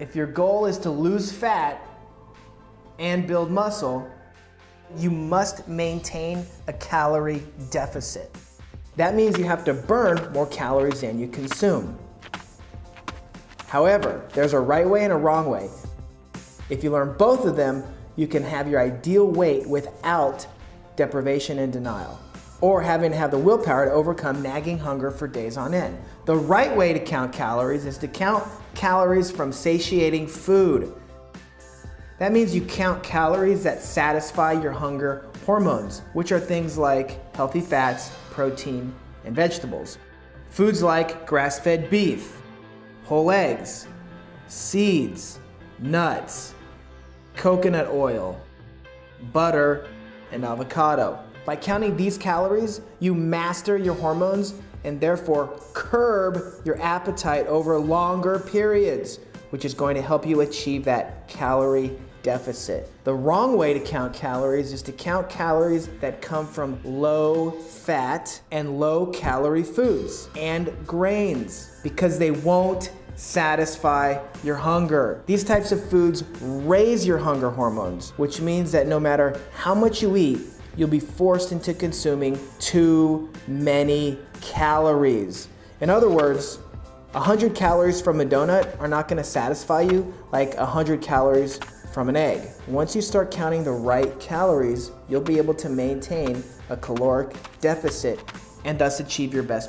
If your goal is to lose fat and build muscle, you must maintain a calorie deficit. That means you have to burn more calories than you consume. However, there's a right way and a wrong way. If you learn both of them, you can have your ideal weight without deprivation and denial, or having to have the willpower to overcome nagging hunger for days on end. The right way to count calories is to count calories from satiating food. That means you count calories that satisfy your hunger hormones, which are things like healthy fats, protein, and vegetables. Foods like grass fed beef, whole eggs, seeds, nuts, coconut oil, butter, and avocado. By counting these calories, you master your hormones and therefore curb your appetite over longer periods, which is going to help you achieve that calorie deficit. The wrong way to count calories is to count calories that come from low fat and low calorie foods and grains because they won't satisfy your hunger. These types of foods raise your hunger hormones, which means that no matter how much you eat, you'll be forced into consuming too many calories. In other words, 100 calories from a donut are not going to satisfy you like 100 calories from an egg. Once you start counting the right calories, you'll be able to maintain a caloric deficit and thus achieve your best